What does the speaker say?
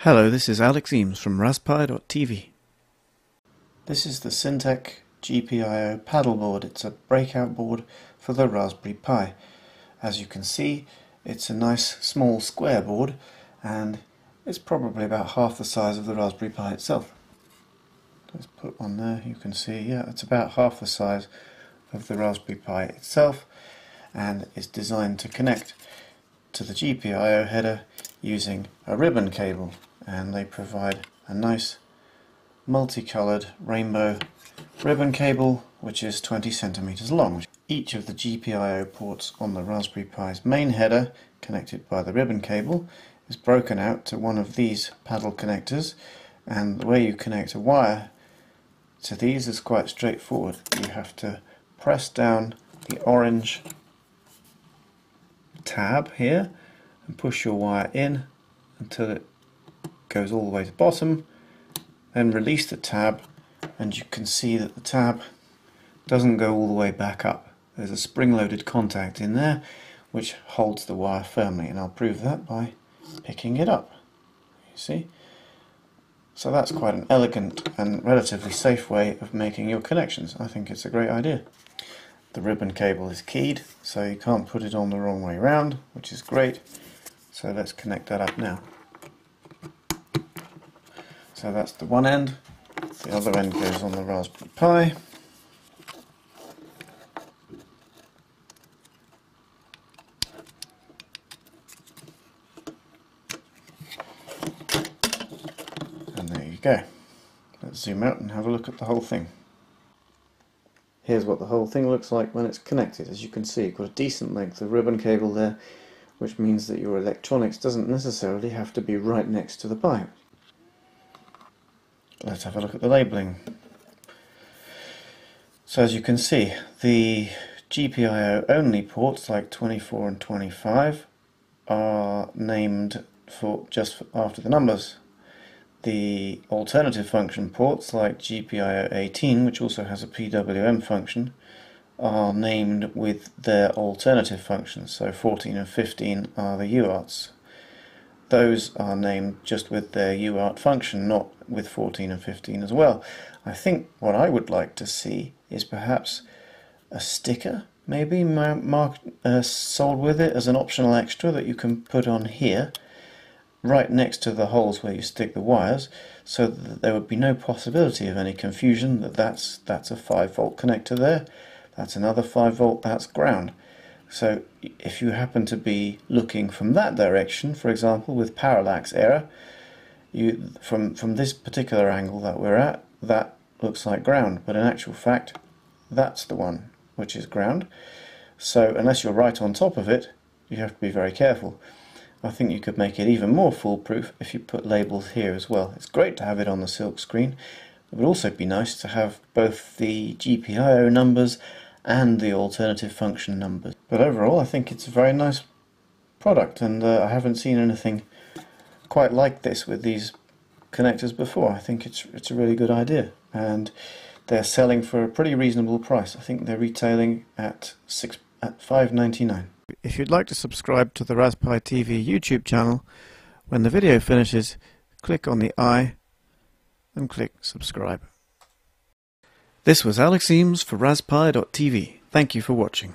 Hello, this is Alex Eames from RasPi.TV. This is the Cyntech GPIO paddleboard. It's a breakout board for the Raspberry Pi. As you can see, it's a nice small square board and it's probably about half the size of the Raspberry Pi itself. Let's put one there, you can see, yeah, it's about half the size of the Raspberry Pi itself and it's designed to connect to the GPIO header using a ribbon cable and they provide a nice multicolored rainbow ribbon cable which is 20 centimeters long. Each of the GPIO ports on the Raspberry Pi's main header connected by the ribbon cable is broken out to one of these paddle connectors and the way you connect a wire to these is quite straightforward. You have to press down the orange tab here and push your wire in until it goes all the way to the bottom. Then release the tab and you can see that the tab doesn't go all the way back up. There's a spring-loaded contact in there which holds the wire firmly and I'll prove that by picking it up. You see? So that's quite an elegant and relatively safe way of making your connections. I think it's a great idea. The ribbon cable is keyed so you can't put it on the wrong way round which is great so let's connect that up now. So that's the one end. The other end goes on the Raspberry Pi. And there you go. Let's zoom out and have a look at the whole thing. Here's what the whole thing looks like when it's connected. As you can see, got a decent length of ribbon cable there, which means that your electronics doesn't necessarily have to be right next to the pipe. Let's have a look at the labelling. So as you can see, the GPIO only ports like 24 and 25 are named for just after the numbers the alternative function ports like GPIO 18 which also has a PWM function are named with their alternative functions. So 14 and 15 are the UARTs. Those are named just with their UART function not with 14 and 15 as well. I think what I would like to see is perhaps a sticker maybe marked uh, sold with it as an optional extra that you can put on here right next to the holes where you stick the wires so that there would be no possibility of any confusion that that's that's a 5 volt connector there that's another 5 volt that's ground so if you happen to be looking from that direction for example with parallax error you from from this particular angle that we're at that looks like ground but in actual fact that's the one which is ground so unless you're right on top of it you have to be very careful I think you could make it even more foolproof if you put labels here as well. It's great to have it on the silk screen. It would also be nice to have both the GPIO numbers and the alternative function numbers. But overall I think it's a very nice product and uh, I haven't seen anything quite like this with these connectors before. I think it's it's a really good idea and they're selling for a pretty reasonable price. I think they're retailing at six at 5.99. If you'd like to subscribe to the RasPi TV YouTube channel, when the video finishes, click on the i and click subscribe. This was Alex Eames for RasPi.TV. Thank you for watching.